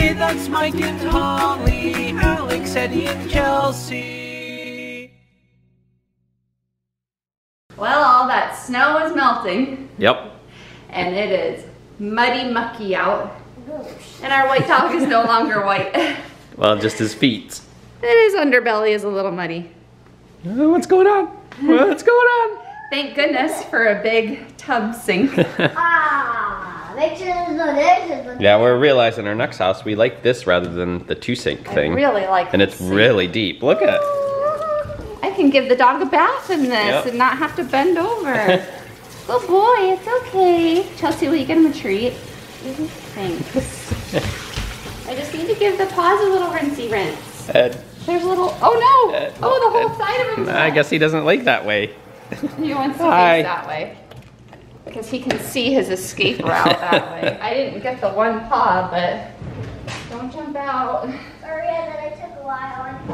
Hey, that's Mike and Holly, Alex, Eddie, and Chelsea. Well, all that snow is melting Yep. and it is muddy mucky out. And our white dog is no longer white. Well, just his feet. And His underbelly is a little muddy. Oh, what's going on? What's going on? Thank goodness for a big tub sink. Ah. Make sure there's no dishes. Yeah, we're realizing our next house we like this rather than the two sink thing. I really like and it's sink. really deep. Look at it. I can give the dog a bath in this Yep. and not have to bend over. Good oh, boy, it's okay. Chelsea, will you get him a treat? Thanks. I just need to give the paws a little rinsey rinse. Ed, There's a little, oh no! Ed, Oh, the whole Ed. side of him. I guess he doesn't like that way. He wants to Hi. face that way. Because he can see his escape route that way. I didn't get the one paw, but don't jump out. Sorry that I took a while. I'm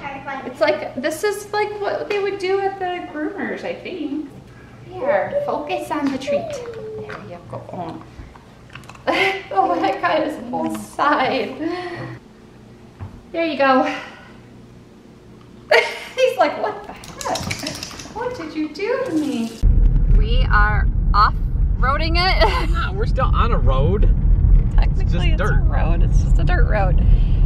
trying to find It's like, this is like what they would do at the groomers, I think. Here, focus on the treat. There you go. oh, that got his whole side. There you go. He's like, what the heck? What did you do to me? We are off-roading it. we're still on a road. Technically, just it's, a road. It's just a dirt road.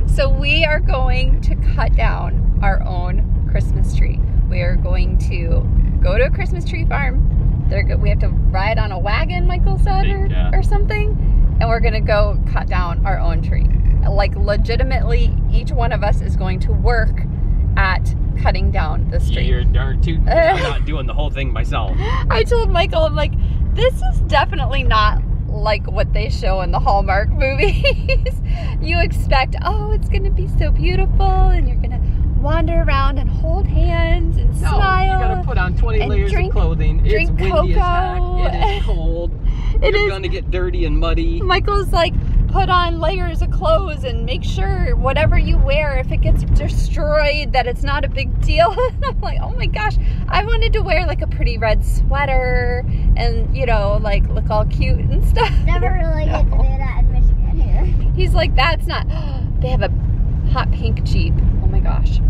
So we are going to cut down our own Christmas tree. We are going to go to a Christmas tree farm. They're we have to ride on a wagon, Michael said, or, yeah. or something, and we're gonna go cut down our own tree. Like legitimately, each one of us is going to work at cutting down this tree. You're darn too. I'm not doing the whole thing myself. I told Michael, I'm like, this is definitely not like what they show in the Hallmark movies. you expect, oh, it's gonna be so beautiful, and you're gonna wander around and hold hands and No, smile. you gotta put on 20 layers drink- of clothing. It's drink windy as heck. It is cold. It You're is- gonna get dirty and muddy. Michael's like, put on layers of clothes and make sure whatever you wear, if it gets destroyed, that it's not a big deal. And I'm like, oh my gosh, I wanted to wear like a pretty red sweater and, you know, like look all cute and stuff. Never really get to do that in Michigan here. He's like, that's not, they have a hot pink Jeep. Oh my gosh.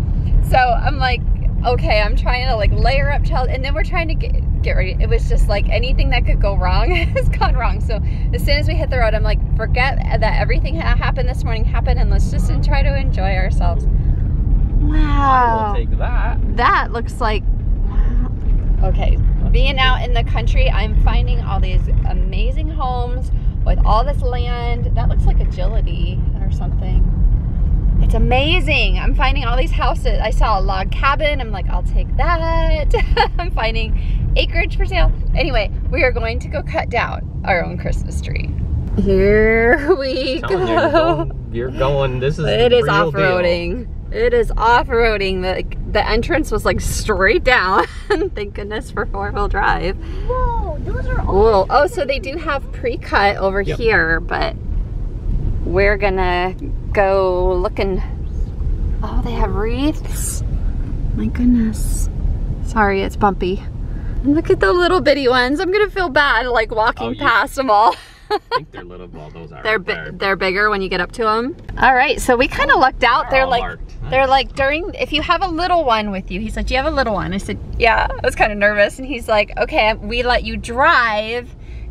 So I'm like, okay, I'm trying to like layer up child, and then we're trying to get, get ready. It was just like anything that could go wrong has gone wrong. So as soon as we hit the road, I'm like, forget that everything that happened this morning happened and let's just try to enjoy ourselves. Wow. We'll take that. That looks like okay. Being out in the country, I'm finding all these amazing homes with all this land. That looks like agility or something. It's amazing. I'm finding all these houses. I saw a log cabin. I'm like, I'll take that. I'm finding acreage for sale. Anyway, we are going to go cut down our own Christmas tree. Here we Telling you, you're go. going, you're going. This is It the is real off-roading. It is off-roading. The the entrance was like straight down. Thank goodness for four-wheel drive. Whoa, those are all. Whoa. Oh, so they do have pre-cut over Yep. here, but we're gonna go looking. Oh, they have wreaths. My goodness. Sorry, it's bumpy. Look at the little bitty ones. I'm gonna feel bad like walking Oh, you- past them all. I think they're little. Well, those are. They're bi- they're bigger when you get up to them. All right, so we kind of lucked out. They're all like marked. they're like during if you have a little one with you. He said, "Do you have a little one?" I said, "Yeah." I was kind of nervous, and he's like, "Okay, we let you drive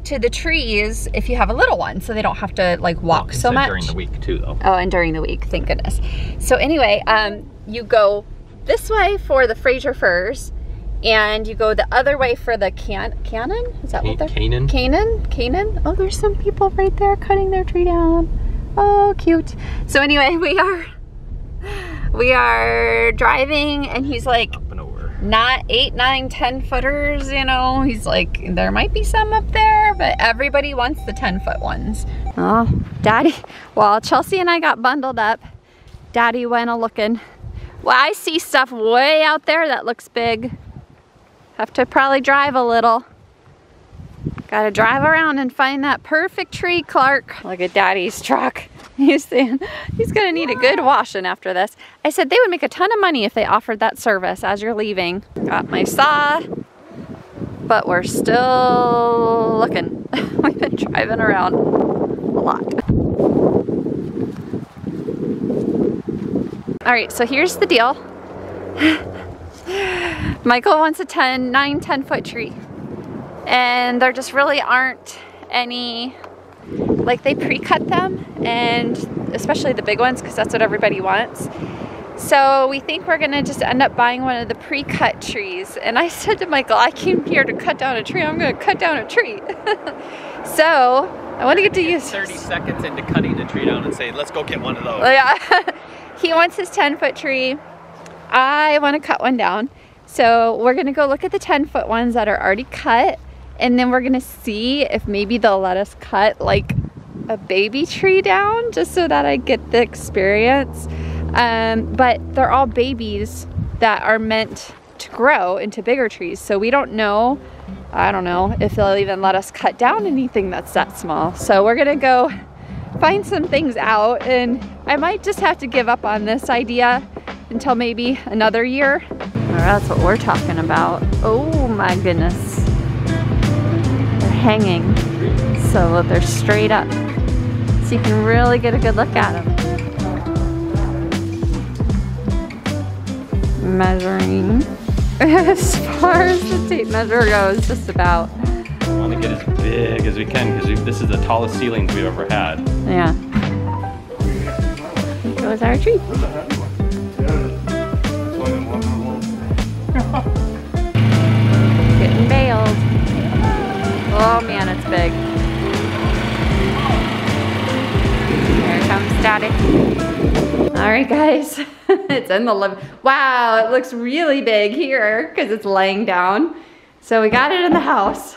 to the trees if you have a little one, so they don't have to like walk so much." during the week too, though. Oh, and during the week, thank goodness. So anyway, um, you go this way for the Fraser firs, and you go the other way for the can cannon. Is that what they're? Canaan. Canaan, Canaan. Oh, there's some people right there cutting their tree down. Oh, cute. So anyway, we are we are driving, and he's like Up and over. not eight, nine, ten footers, you know. He's like, there might be some up there, but everybody wants the 10 foot ones. Oh, daddy, well, Chelsea and I got bundled up. Daddy went a looking. Well, I see stuff way out there that looks big. Have to probably drive a little. Gotta drive around and find that perfect tree, Clark. Look at daddy's truck. He's saying he's gonna need a good washing after this. I said they would make a ton of money if they offered that service as you're leaving. Got my saw, but we're still looking. We've been driving around a lot. All right, so here's the deal. Michael wants a 10, 9, 10 foot tree. And there just really aren't any, like they pre-cut them and especially the big ones because that's what everybody wants. So we think we're gonna just end up buying one of the pre-cut trees. And I said to Michael, I came here to cut down a tree. I'm gonna cut down a tree. so I wanna get to use 30 seconds into cutting the tree down and say, let's go get one of those. Oh, yeah. he wants his 10 foot tree. I want to cut one down. So we're going to go look at the 10 foot ones that are already cut. And then we're going to see if maybe they'll let us cut like a baby tree down just so that I get the experience. Um, but they're all babies that are meant to grow into bigger trees. So we don't know, I don't know if they'll even let us cut down anything that's that small. So we're to go find some things out and I might just have to give up on this idea until maybe another year. Or that's what we're talking about. Oh my goodness. They're hanging so they're straight up. So you can really get a good look at them. Measuring. as far as the tape measure goes, just about. I want to get as big as we can because this is the tallest ceilings we've ever had. Yeah. Here goes our tree. Getting bailed. Oh man, it's big. Here comes daddy. All right, guys. it's in the living. Wow, it looks really big here because it's laying down. So we got it in the house.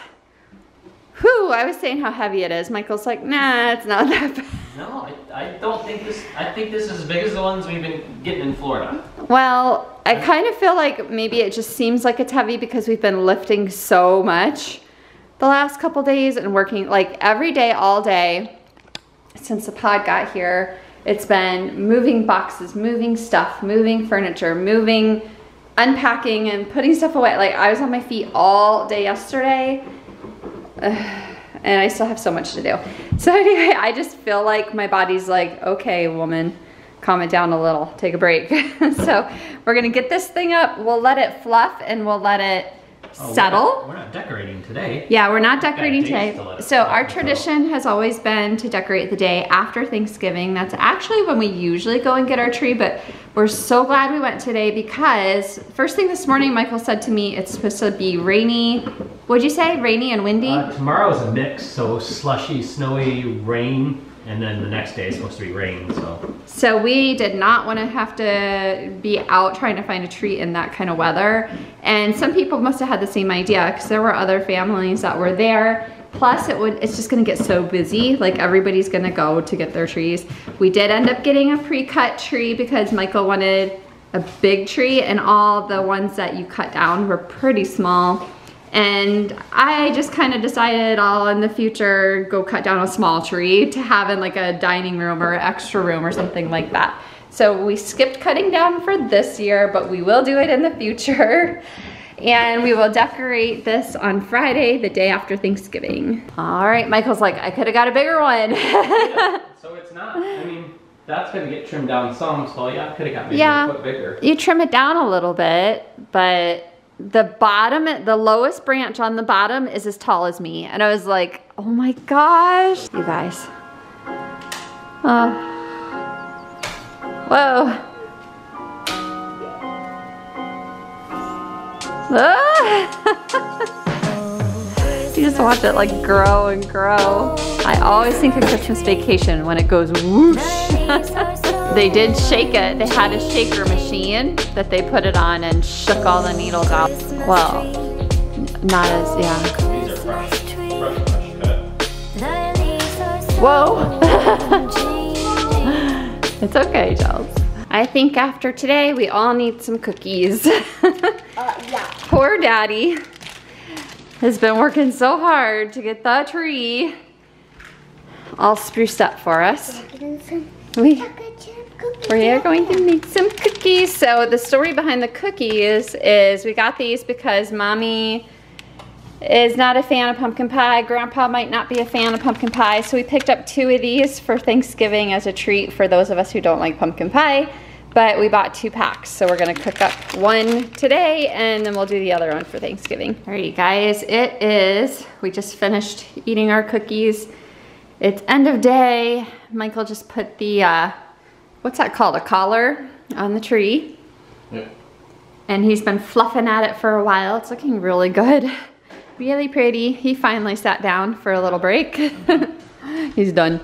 Whew, I was saying how heavy it is. Michael's like, nah, it's not that bad. No, I, I don't think this. I think this is as big as the ones we've been getting in Florida. Well, I kind of feel like maybe it just seems like it's heavy because we've been lifting so much the last couple days and working like every day, all day since the pod got here. It's been moving boxes, moving stuff, moving furniture, moving, unpacking and putting stuff away. Like I was on my feet all day yesterday. and I still have so much to do. So anyway, I just feel like my body's like, okay, woman, calm it down a little, take a break. so we're gonna get this thing up, we'll let it fluff and we'll let it Oh, settle. We're not, we're not decorating today. Yeah, we're not decorating today. to let it So our tradition has always been to decorate the day after Thanksgiving. That's actually when we usually go and get our tree, but we're so glad we went today because first thing this morning, Michael said to me, it's supposed to be rainy. What'd you say? Rainy and windy? Uh, tomorrow's a mix, so slushy, snowy, rain, and then the next day is supposed to be rain. So So we did not want to have to be out trying to find a tree in that kind of weather. And some people must have had the same idea because there were other families that were there. Plus it would, it's just gonna get so busy. Like everybody's gonna go to get their trees. We did end up getting a pre-cut tree because Michael wanted a big tree and all the ones that you cut down were pretty small. And I just kind of decided I'll in the future go cut down a small tree to have in like a dining room or extra room or something like that. So we skipped cutting down for this year, but we will do it in the future. And we will decorate this on Friday, the day after Thanksgiving. All right, Michael's like, I could have got a bigger one. so it's not. I mean, that's gonna get trimmed down some. So yeah, could have got maybe Yeah. a foot bigger. you trim it down a little bit, but the bottom, the lowest branch on the bottom is as tall as me. And I was like, oh my gosh, you guys. Oh. Whoa. You just watch it like grow and grow. I always think of Christmas vacation when it goes whoosh. They did shake it. They had a shaker machine that they put it on and shook all the needles out. Well, not as, yeah. Fresh, fresh, fresh. Whoa. it's okay, Giles. I think after today, we all need some cookies. Uh, yeah. Poor daddy has been working so hard to get the tree all spruced up for us. We, we are going to make some cookies. So the story behind the cookies is we got these because mommy is not a fan of pumpkin pie. Grandpa might not be a fan of pumpkin pie. So we picked up two of these for Thanksgiving as a treat for those of us who don't like pumpkin pie. but we bought two packs. So we're gonna cook up one today and then we'll do the other one for Thanksgiving. All right, you guys, it is, we just finished eating our cookies. It's end of day. Michael just put the, uh, what's that called, a collar on the tree. Yep. And he's been fluffing at it for a while. It's looking really good. Really pretty. He finally sat down for a little break. he's done.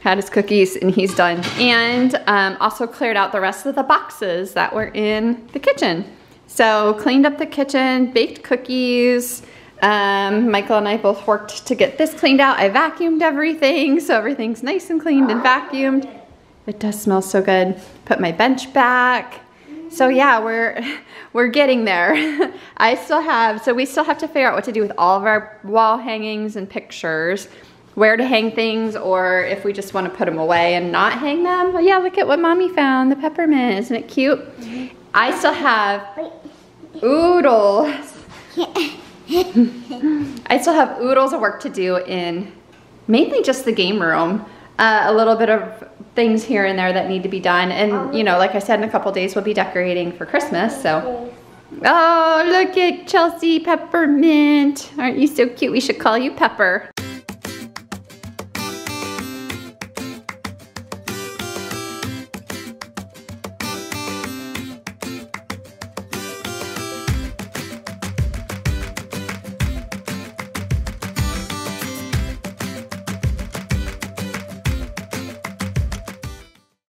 Had his cookies and he's done. And um, also cleared out the rest of the boxes that were in the kitchen. So cleaned up the kitchen, baked cookies. Um, Michael and I both worked to get this cleaned out. I vacuumed everything, so everything's nice and cleaned and vacuumed. It does smell so good. Put my bench back. So yeah, we're we're getting there. I still have, so we still have to figure out what to do with all of our wall hangings and pictures, where to hang things, or if we just want to put them away and not hang them. Yeah, look at what mommy found, the peppermint, isn't it cute? I still have oodles. I still have oodles of work to do in mainly just the game room. Uh, a little bit of things here and there that need to be done. And oh, you know, like I said, in a couple days we'll be decorating for Christmas, so. Oh, look at Chelsea Peppermint. Aren't you so cute? We should call you Pepper.